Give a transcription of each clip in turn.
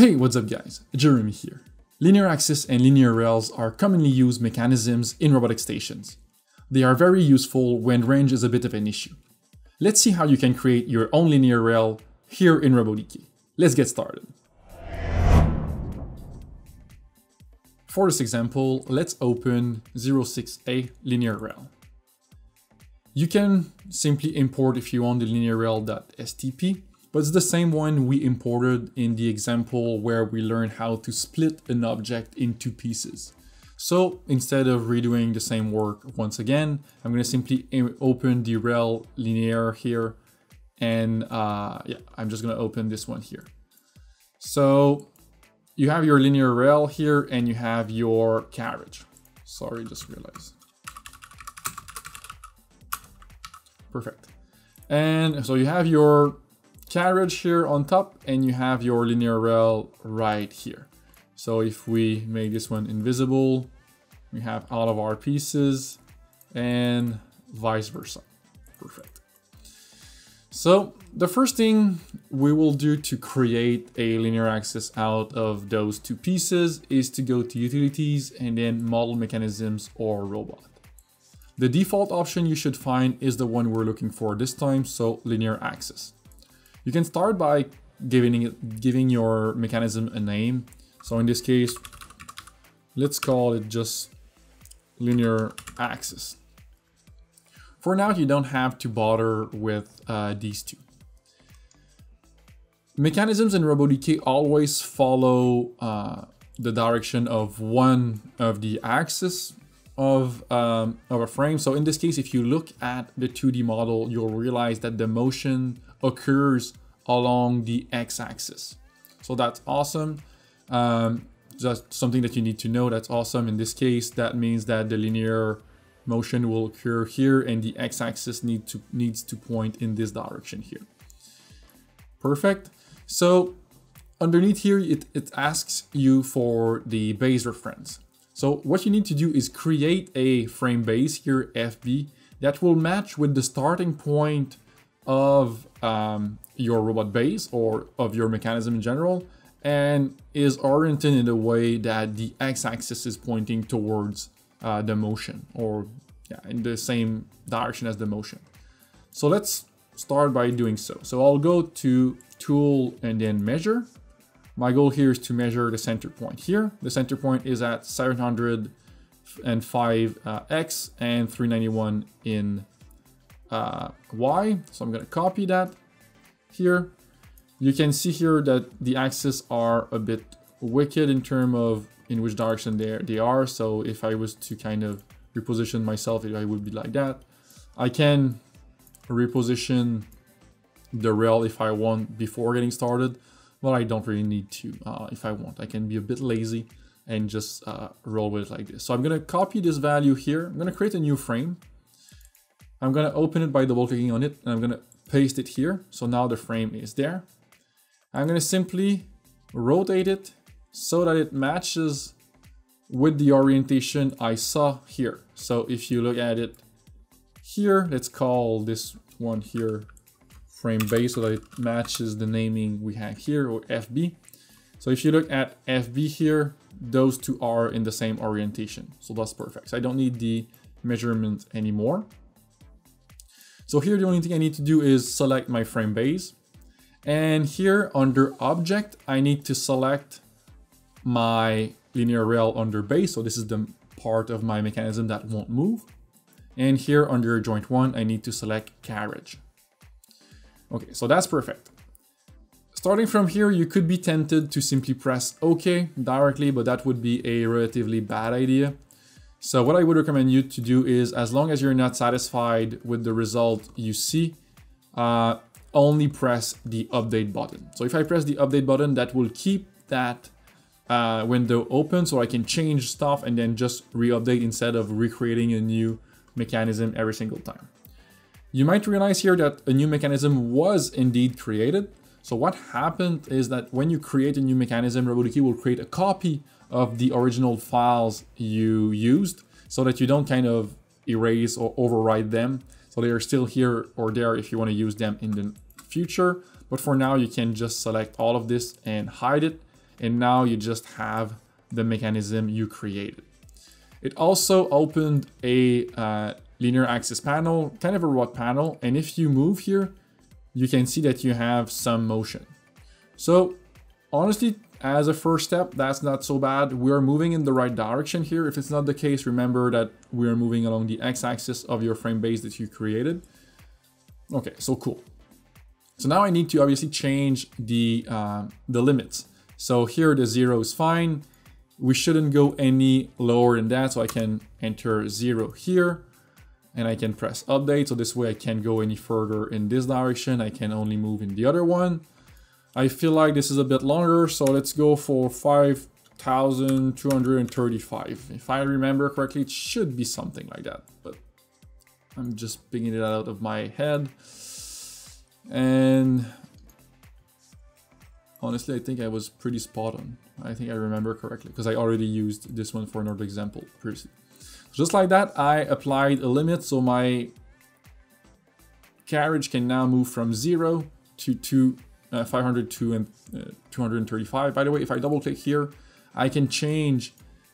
Hey, what's up guys? Jeremy here. Linear axis and linear rails are commonly used mechanisms in robotic stations. They are very useful when range is a bit of an issue. Let's see how you can create your own linear rail here in RoboDK. Let's get started. For this example, let's open 06A linear rail. You can simply import if you want the linear rail.stp, but it's the same one we imported in the example where we learned how to split an object into pieces. So instead of redoing the same work once again, I'm going to simply open the rail linear here. And uh, yeah, I'm just going to open this one here. So you have your linear rail here and you have your carriage. Sorry, just realized. Perfect. And so you have your carriage here on top and you have your linear rail right here. So if we make this one invisible, we have all of our pieces and vice versa. Perfect. So the first thing we will do to create a linear axis out of those two pieces is to go to utilities and then model mechanisms or robot. The default option you should find is the one we're looking for this time, so linear axis. You can start by giving it, giving your mechanism a name. So in this case, let's call it just linear axis. For now, you don't have to bother with uh, these two. Mechanisms in RoboDK always follow uh, the direction of one of the axes of, um, of a frame. So in this case, if you look at the 2D model, you'll realize that the motion occurs along the x-axis. So that's awesome. Um, just something that you need to know that's awesome. In this case, that means that the linear motion will occur here and the x-axis need to, needs to point in this direction here. Perfect. So underneath here, it, it asks you for the base reference. So what you need to do is create a frame base here, FB, that will match with the starting point of um, your robot base or of your mechanism in general and is oriented in a way that the x-axis is pointing towards uh, the motion or yeah, in the same direction as the motion. So let's start by doing so. So I'll go to tool and then measure. My goal here is to measure the center point here. The center point is at 705x uh, and 391 in uh, y. So I'm going to copy that here. You can see here that the axes are a bit wicked in terms of in which direction they, they are. So if I was to kind of reposition myself, I would be like that. I can reposition the rail if I want before getting started, but I don't really need to uh, if I want. I can be a bit lazy and just uh, roll with it like this. So I'm going to copy this value here. I'm going to create a new frame. I'm going to open it by double clicking on it and I'm going to paste it here. So now the frame is there. I'm going to simply rotate it so that it matches with the orientation I saw here. So if you look at it here, let's call this one here frame base so that it matches the naming we have here or FB. So if you look at FB here, those two are in the same orientation. So that's perfect. So I don't need the measurement anymore. So here the only thing I need to do is select my frame base. And here under object, I need to select my linear rail under base. So this is the part of my mechanism that won't move. And here under joint one, I need to select carriage. Okay, so that's perfect. Starting from here, you could be tempted to simply press OK directly, but that would be a relatively bad idea. So what I would recommend you to do is, as long as you're not satisfied with the result you see, uh, only press the update button. So if I press the update button, that will keep that uh, window open so I can change stuff and then just re-update instead of recreating a new mechanism every single time. You might realize here that a new mechanism was indeed created. So what happened is that when you create a new mechanism, RoboDK will create a copy of the original files you used so that you don't kind of erase or overwrite them. So they are still here or there if you want to use them in the future. But for now, you can just select all of this and hide it. and now you just have the mechanism you created. It also opened a uh, linear axis panel, kind of a rod panel, and if you move here, you can see that you have some motion. So honestly, as a first step, that's not so bad. We're moving in the right direction here. If it's not the case, remember that we're moving along the x-axis of your frame base that you created. Okay, so cool. So now I need to obviously change the, uh, the limits. So here the zero is fine. We shouldn't go any lower than that. So I can enter zero here and I can press update. So this way I can't go any further in this direction. I can only move in the other one. I feel like this is a bit longer. So let's go for 5,235. If I remember correctly, it should be something like that, but I'm just picking it out of my head. And honestly, I think I was pretty spot on. I think I remember correctly because I already used this one for another example previously. Just like that, I applied a limit so my carriage can now move from 0 to two, uh, 502 and uh, 235. By the way, if I double click here, I can change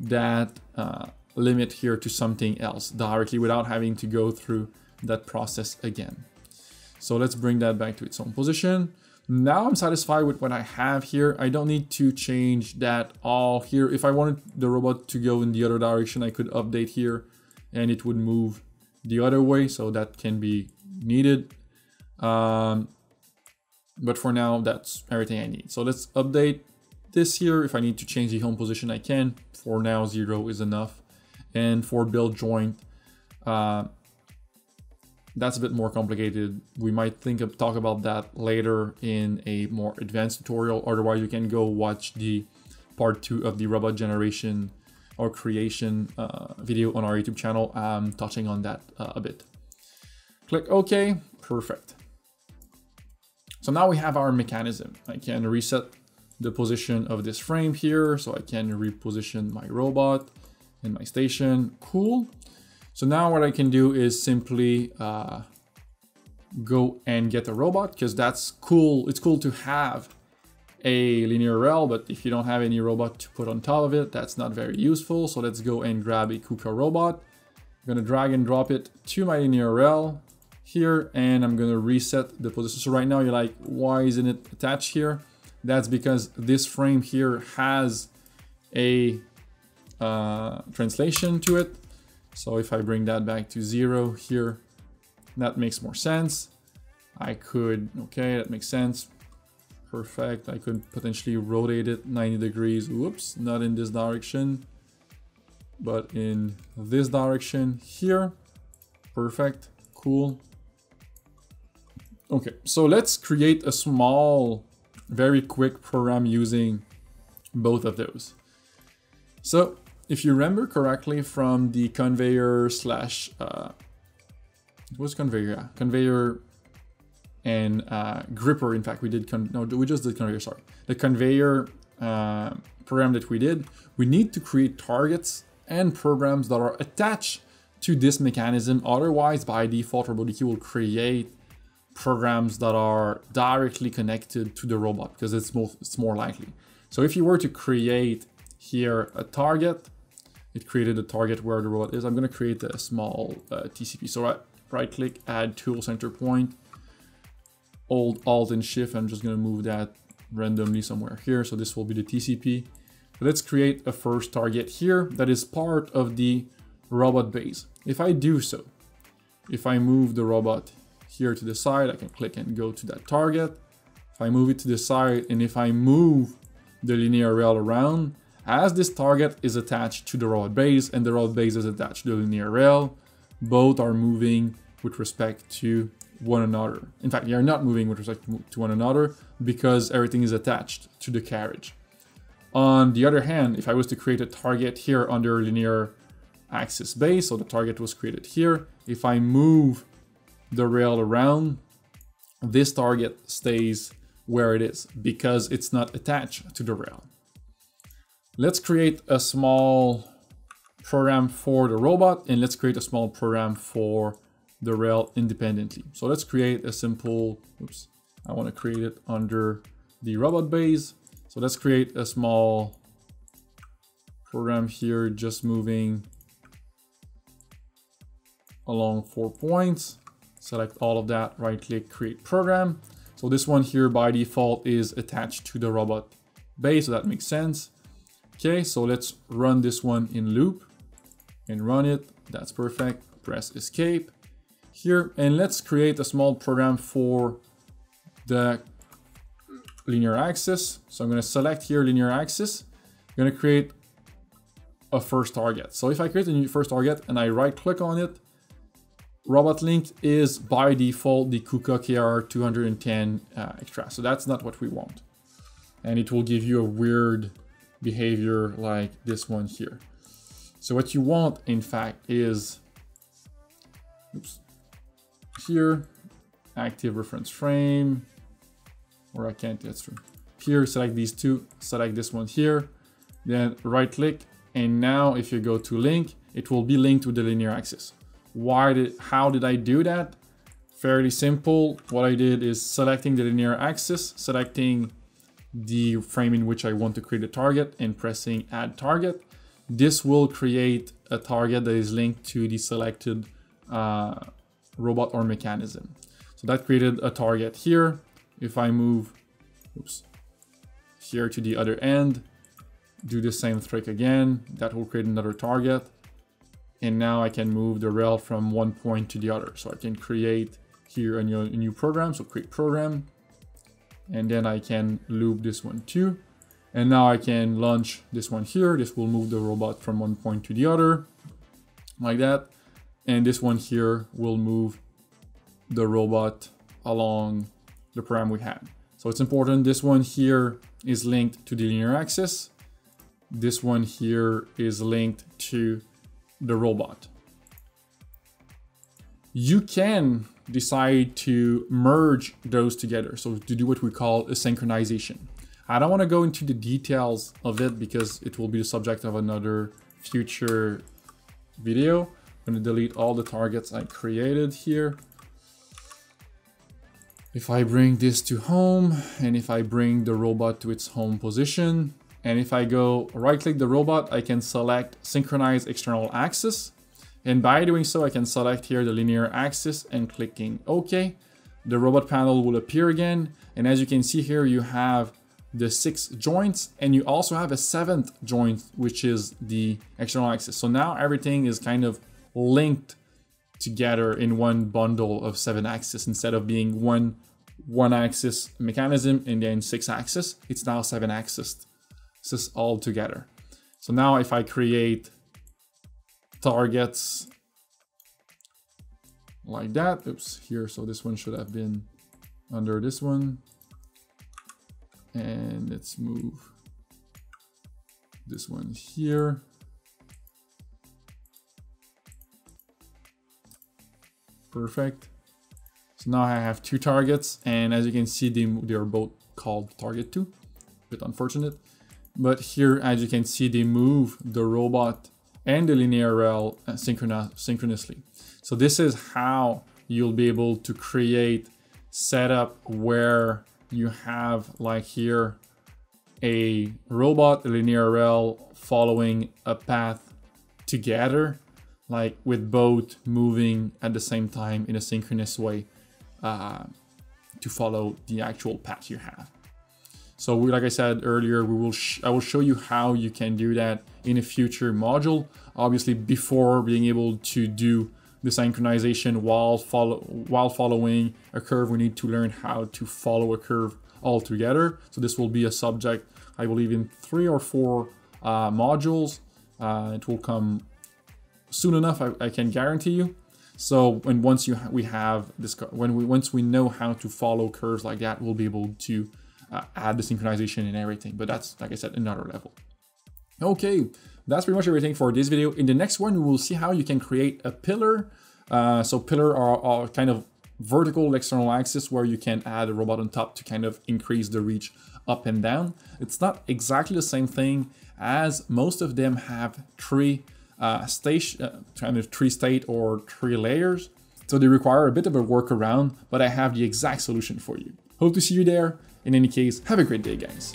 that uh, limit here to something else directly without having to go through that process again. So let's bring that back to its own position. Now I'm satisfied with what I have here. I don't need to change that all here. If I wanted the robot to go in the other direction, I could update here and it would move the other way. So that can be needed. Um, but for now, that's everything I need. So let's update this here. If I need to change the home position, I can. For now, zero is enough. And for build joint, uh, that's a bit more complicated. We might think of talk about that later in a more advanced tutorial. Otherwise, you can go watch the part two of the robot generation or creation uh, video on our YouTube channel. I'm touching on that uh, a bit. Click OK, perfect. So now we have our mechanism. I can reset the position of this frame here. So I can reposition my robot and my station. Cool. So now what I can do is simply uh, go and get a robot because that's cool. It's cool to have a linear rail, but if you don't have any robot to put on top of it, that's not very useful. So let's go and grab a KUKA robot. I'm gonna drag and drop it to my linear rail here, and I'm gonna reset the position. So right now you're like, why isn't it attached here? That's because this frame here has a uh, translation to it. So if I bring that back to zero here, that makes more sense. I could, okay, that makes sense. Perfect. I could potentially rotate it 90 degrees. Whoops, not in this direction, but in this direction here. Perfect, cool. Okay, so let's create a small, very quick program using both of those. So if you remember correctly from the conveyor slash, uh, what's conveyor? Yeah, conveyor and uh, gripper. In fact, we did, no, we just did conveyor, sorry. The conveyor uh, program that we did, we need to create targets and programs that are attached to this mechanism. Otherwise, by default, RoboDK will create programs that are directly connected to the robot because it's more, it's more likely. So if you were to create here a target, it created a target where the robot is. I'm going to create a small uh, TCP. So right, right click, add tool center point, Alt, Alt and Shift. I'm just going to move that randomly somewhere here. So this will be the TCP. Let's create a first target here that is part of the robot base. If I do so, if I move the robot here to the side, I can click and go to that target. If I move it to the side and if I move the linear rail around, as this target is attached to the robot base and the robot base is attached to the linear rail, both are moving with respect to one another. In fact, they are not moving with respect to one another because everything is attached to the carriage. On the other hand, if I was to create a target here under linear axis base, so the target was created here, if I move the rail around, this target stays where it is because it's not attached to the rail. Let's create a small program for the robot and let's create a small program for the rail independently. So let's create a simple, oops, I want to create it under the robot base. So let's create a small program here, just moving along four points. Select all of that, right click, create program. So this one here by default is attached to the robot base, so that makes sense. Okay, so let's run this one in loop and run it. That's perfect. Press escape here and let's create a small program for the linear axis. So I'm going to select here linear axis. I'm going to create a first target. So if I create a new first target and I right click on it, Robot Link is by default the KUKA KR210 uh, extra. So that's not what we want. And it will give you a weird behavior like this one here. So what you want, in fact, is oops, here, active reference frame, or I can't, that's true. Here, select these two, select this one here, then right click, and now if you go to link, it will be linked to the linear axis. Why did, how did I do that? Fairly simple. What I did is selecting the linear axis, selecting the frame in which I want to create a target and pressing add target. This will create a target that is linked to the selected uh, robot or mechanism. So that created a target here. If I move oops, here to the other end, do the same trick again, that will create another target. And now I can move the rail from one point to the other. So I can create here a new, a new program, so create program. And then I can loop this one too. And now I can launch this one here. This will move the robot from one point to the other, like that. And this one here will move the robot along the program we had. So it's important, this one here is linked to the linear axis. This one here is linked to the robot. You can decide to merge those together. So to do what we call a synchronization. I don't want to go into the details of it because it will be the subject of another future video. I'm going to delete all the targets I created here. If I bring this to home and if I bring the robot to its home position, and if I go right click the robot, I can select synchronize external axis. And by doing so, I can select here the linear axis and clicking OK. The robot panel will appear again. And as you can see here, you have the six joints and you also have a seventh joint, which is the external axis. So now everything is kind of linked together in one bundle of seven axis instead of being one one axis mechanism and then six axis. It's now seven axis all together. So now if I create targets like that, oops, here, so this one should have been under this one. And let's move this one here. Perfect. So now I have two targets and as you can see, they, they are both called target 2. Bit unfortunate. But here, as you can see, they move the robot and the linear rail uh, synchronously. So this is how you'll be able to create setup where you have like here a robot, a linear rail following a path together, like with both moving at the same time in a synchronous way uh, to follow the actual path you have. So we, like I said earlier, we will I will show you how you can do that in a future module. Obviously, before being able to do the synchronization while follow while following a curve, we need to learn how to follow a curve all together. So this will be a subject, I believe, in three or four uh, modules. Uh, it will come soon enough, I, I can guarantee you. So when once you ha we have this, when we once we know how to follow curves like that, we'll be able to uh, add the synchronization and everything. But that's like I said, another level. Okay, that's pretty much everything for this video. In the next one, we will see how you can create a pillar. Uh, so pillar are, are kind of vertical external axis where you can add a robot on top to kind of increase the reach up and down. It's not exactly the same thing as most of them have three uh, stage, uh, kind of three state or three layers. So they require a bit of a workaround, but I have the exact solution for you. Hope to see you there. In any case, have a great day, guys.